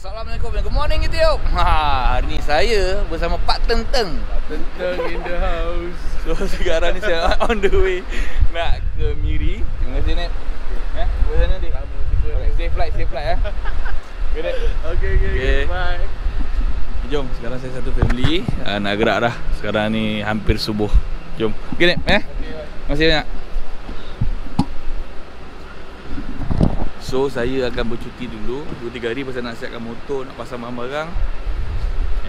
Assalamualaikum good morning YouTube. Ha, hari ni saya bersama Pak Tenteng. Pak Tenteng in the house. So sekarang ni saya on the way nak ke Miri. Terima kasih Nek. Eh, ke sana dik. Okay, safe flight, safe flight eh. Okay, Nek. Okay, okay, okay. Okay. Bye. Jom, sekarang saya satu family uh, nak gerak dah. Sekarang ni hampir subuh. Jom. Okay, Nek. Eh. Terima kasih banyak. So saya akan bercuti dulu. 2-3 hari pasal nak siapkan motor Nak pasang barang-barang.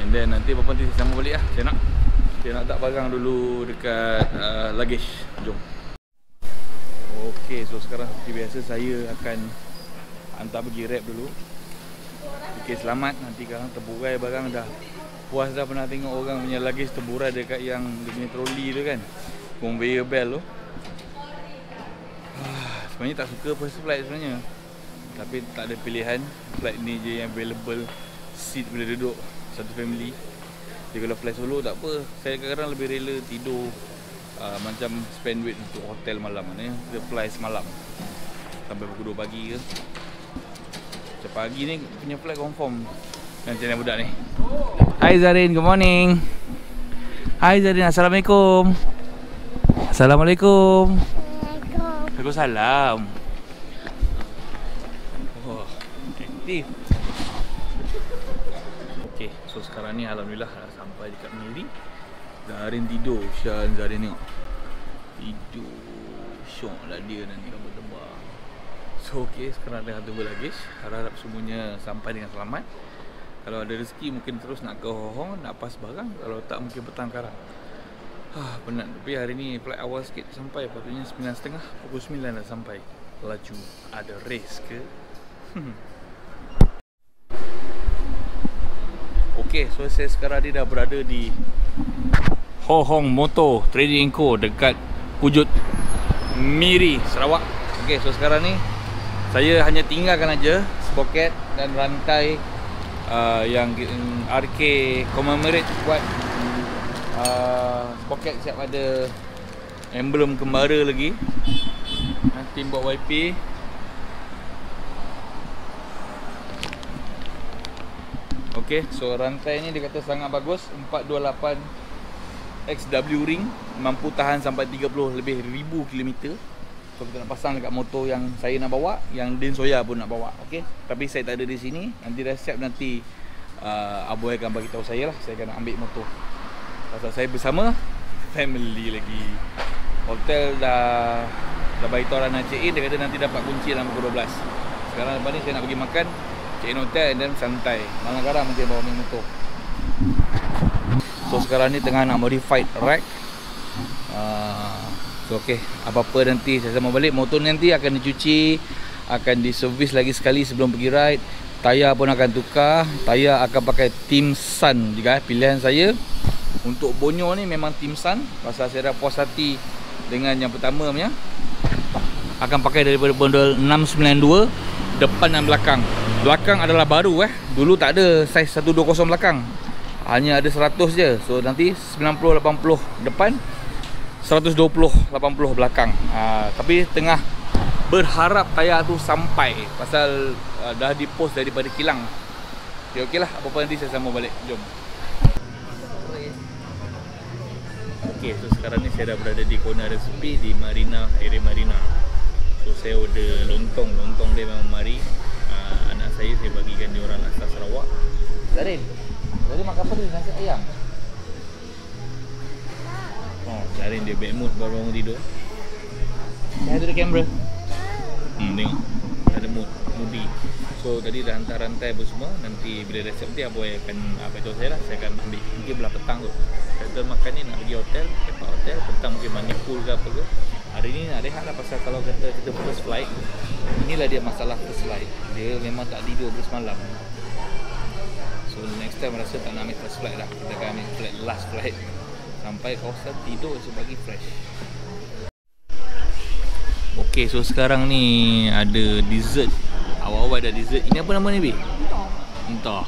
And then nanti apa-apa nanti saya sambung balik lah. Saya nak Saya nak tak barang dulu dekat uh, luggage. Jom. Okay so sekarang seperti biasa saya akan Hantar pergi rap dulu. Okay selamat nanti kalau terburai barang dah. Puas dah pernah tengok orang punya luggage terburai dekat yang dia punya trolley tu kan. Conveyor belt tu. Ah, Sebenarnya tak suka first flight sebenarnya Tapi tak ada pilihan. Flight ni je yang available. Seat boleh duduk Satu family. Jadi kalau flight solo tak apa. Saya kadang-kadang lebih rela tidur uh, Macam spend weight untuk hotel malam. Ni Kita fly semalam. Sampai pukul 2 pagi ke. Macam pagi ni punya flight confirm. Macam mana budak ni. Hai Zarin, good morning. Hai Zarin, Assalamualaikum. Assalamualaikum. Waalaikumsalam. Aktif. Okey, so sekarang ni alhamdulillah dah sampai dekat Miri. Zarin tidur, Syan Zarin tengok. Tidur. Syok lah dia nanti gambar-gambar. So okey, sekarang dah tunggu lagi. Harap semuanya sampai dengan selamat. Kalau ada rezeki mungkin terus nak ke Hong Kong, nak pas barang. Kalau tak mungkin petang karang. Ah, penat tapi hari ni flight awal sikit sampai patutnya 9.30 pukul 9 dah sampai laju ada race ke Hmm. Okey so saya sekarang ni dah berada di Ho Hong Motor Trading Co dekat Pujut Miri Sarawak. Okey so sekarang ni saya hanya tinggalkan aja sprocket dan rantai uh, yang mm, RK commemorate buat uh, pocket siap ada emblem kembara lagi. Nanti buat YP ok so rantai ni dia kata sangat bagus. 428 XW ring mampu tahan sampai 30 lebih ribu kilometer. So kita nak pasang dekat motor yang saya nak bawa yang Din Soya pun nak bawa ok tapi saya tak ada di sini. Nanti dah siap nanti uh, Aboy akan bagi tahu saya lah. Saya akan ambil motor. Pasal saya bersama family lagi. Hotel dah dah bagi tahu orang nak check in dia kata nanti dapat kunci dalam pukul 12. Sekarang lepas ni saya nak pergi makan, check in hotel and then santai. Malam garang mungkin bawa main motor. So sekarang ni tengah nak modified rack. Uh, so okey, apa-apa nanti saya sama balik motor nanti akan dicuci, akan diservis lagi sekali sebelum pergi ride. Tayar pun akan tukar, tayar akan pakai Team Sun juga eh, pilihan saya. Untuk Bonyo ni memang Team Sun Pasal saya dah puas hati Dengan yang pertama punya Akan pakai daripada 692 Depan dan belakang. Belakang adalah baru eh. Dulu tak ada saiz 120 belakang. Hanya ada 100 je. So nanti 90-80 depan 120-80 belakang. Ha, Tapi tengah Berharap tayar tu sampai Pasal uh, dah dipost daripada kilang. Okay, okay lah. Apa-apa nanti saya sambung balik. Jom. Okey, so sekarang ni saya dah berada di corner resepi di Marina, area Marina. So saya order lontong, lontong dia memang mari. Uh, anak saya saya bagikan dia orang asal Sarawak. Zarin, Zarin makan apa ni? Nasi ayam. Oh, Zarin dia bad mood baru bangun tidur. Saya ada kamera. Hmm, tengok. Ada mood, moody. So tadi dah hantar rantai apa semua Nanti bila dah siap nanti Aboy akan apa itu saya lah Saya akan ambil mungkin belah petang tu Saya tu makan ni nak pergi hotel Kepak hotel Petang mungkin money pool ke apa ke Hari ni nak rehat lah pasal kalau kata kita first flight Inilah dia masalah first flight. Dia memang tak tidur bersemalam So next time rasa tak nak ambil first flight lah Kita akan ambil flight last flight. Sampai kawasan tidur sebagi fresh. Okay so sekarang ni ada dessert. Awal-awal ada dessert. Ini apa nama ni Bi? Entah. Entah.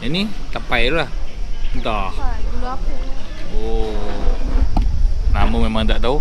Yang ni tapai lah. Entah. Dulu apa? Oh. Nama memang tak tahu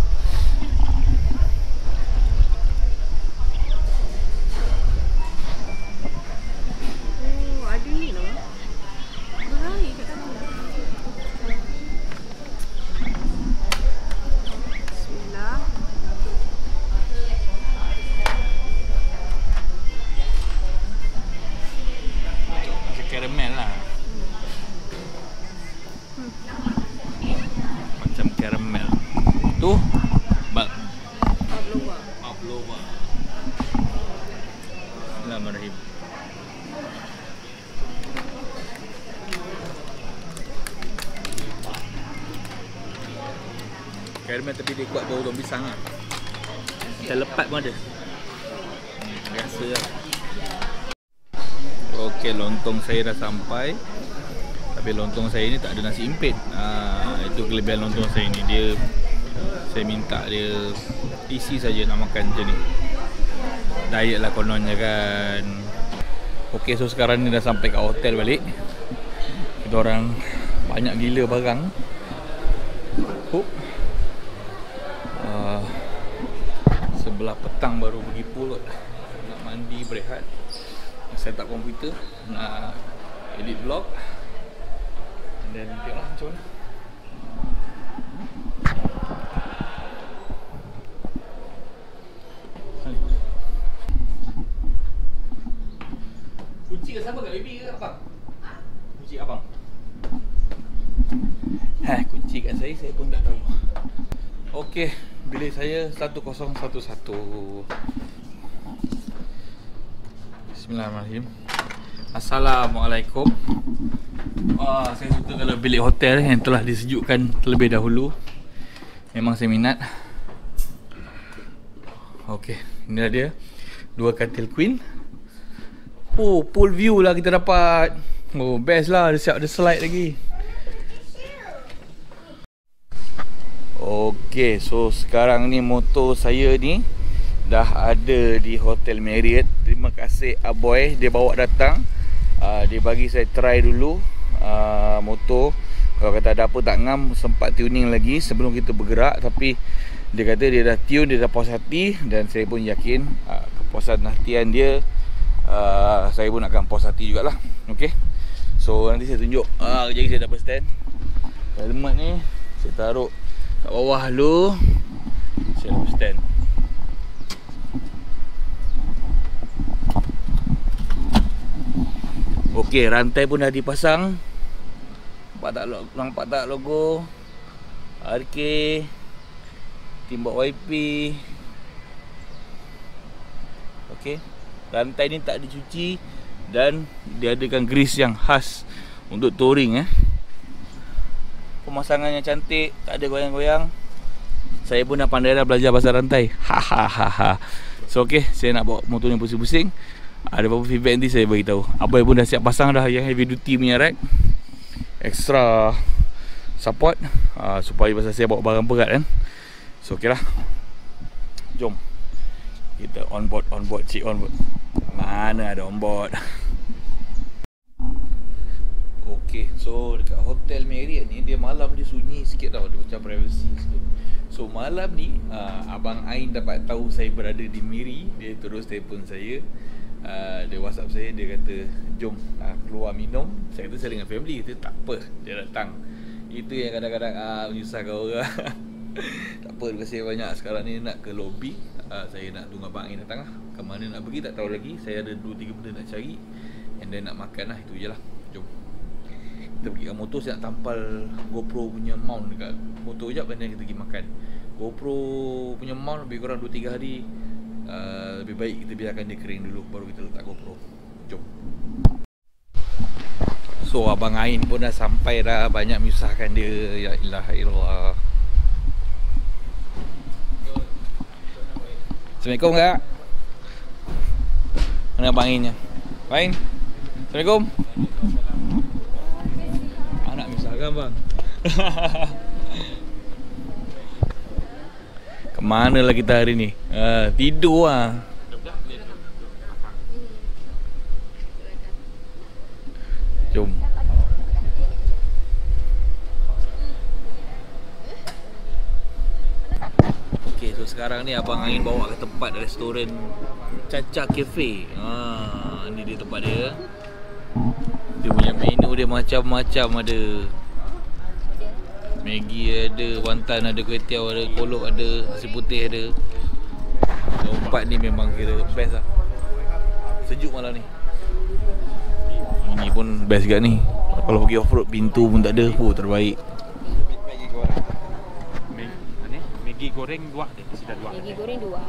Caramel tapi dia kuat bau daun pisang lah. Macam lepat pun ada. Hmm, biasa lah. Okey, lontong saya dah sampai. Tapi lontong saya ni tak ada nasi impit. Ha, itu kelebihan lontong saya ni. Dia saya minta dia isi saja nak makan macam ni. Diet lah kononnya kan. Okey, so sekarang ni dah sampai kat hotel balik. Kita orang banyak gila barang. Hope. Uh, sebelah petang baru pergi kot. Nak mandi, berehat. Set up komputer. Nak edit vlog. And then tengoklah macam mana. Kunci ke siapa kat baby ke abang? Kunci abang. Ha, kunci kat saya saya pun tak tahu. Okey, bilik saya 1011. Bismillahirrahmanirrahim. Assalamualaikum. Wah, saya suka kalau bilik hotel yang telah disejukkan terlebih dahulu. Memang saya minat. Okey, inilah dia. Dua katil queen. Oh, pool view lah kita dapat. Oh, best lah. Ada siap ada slide lagi. Okey, so sekarang ni motor saya ni dah ada di Hotel Marriott. Terima kasih Aboy dia bawa datang. Uh, dia bagi saya try dulu uh, motor. Kalau kata ada apa tak ngam sempat tuning lagi sebelum kita bergerak tapi dia kata dia dah tune, dia dah puas hati dan saya pun yakin uh, kepuasan hatian dia uh, saya pun akan puas hati jugalah. Okey. So nanti saya tunjuk uh, lagi saya dapat stand. Helmet ni saya taruh kat bawah dulu Saya nak stand. Okey, rantai pun dah dipasang. Nampak tak, logo, nampak tak logo RK Timbuk YP Okey. Rantai ni tak dicuci Dan dia adakan grease yang khas Untuk touring eh pemasangan yang cantik tak ada goyang-goyang. Saya pun dah pandai dah belajar pasal rantai. Hahaha. So ok saya nak bawa motor ni pusing-pusing. Ada beberapa feedback nanti saya beritahu. Abai pun dah siap pasang dah yang heavy duty punya rack. Extra support uh, supaya pasal saya bawa barang berat kan. So ok lah. Jom. Kita on board on board cik on board. Mana ada on board Okay, so dekat hotel Marriott ni dia malam dia sunyi sikit tau, dia macam privacy sikit. So malam ni uh, abang Ain dapat tahu saya berada di Miri, dia terus telefon saya. Uh, dia WhatsApp saya dia kata, "Jom uh, keluar minum." Saya kata saya dengan family, dia tak apa, dia datang. Itu yang kadang-kadang uh, menyusahkan orang. tak apa, terima kasih banyak. Sekarang ni nak ke lobby. Uh, saya nak tunggu abang Ain datang lah. Ke mana nak pergi tak tahu lagi. Saya ada 2 3 benda nak cari. And then nak makan lah, itu je lah. Kita pergi kat motor saya nak tampal GoPro punya mount dekat motor sekejap dan kita pergi makan. GoPro punya mount lebih kurang 2-3 hari uh, lebih baik kita biarkan dia kering dulu baru kita letak GoPro. Jom. So abang Ain pun dah sampai dah banyak menyusahkan dia. Ya ilah ilah Assalamualaikum kak. Mana abang Ainnya? Ain? Assalamualaikum kan bang Kemana lah kita hari ni? Uh, Tidur lah Jom. Okay so sekarang ni Abang Angin bawa ke tempat restoran Caca Cafe. Ha, Ni dia tempat dia. Dia punya menu dia macam-macam ada Maggi ada, wantan ada, kuih tiaw ada, kolok ada, nasi putih ada. Tempat ni memang kira best lah. Sejuk malam ni. Ini pun best juga ni. Kalau pergi off road pintu pun tak ada. Oh terbaik. Maggi goreng dua dua. Maggi goreng dua.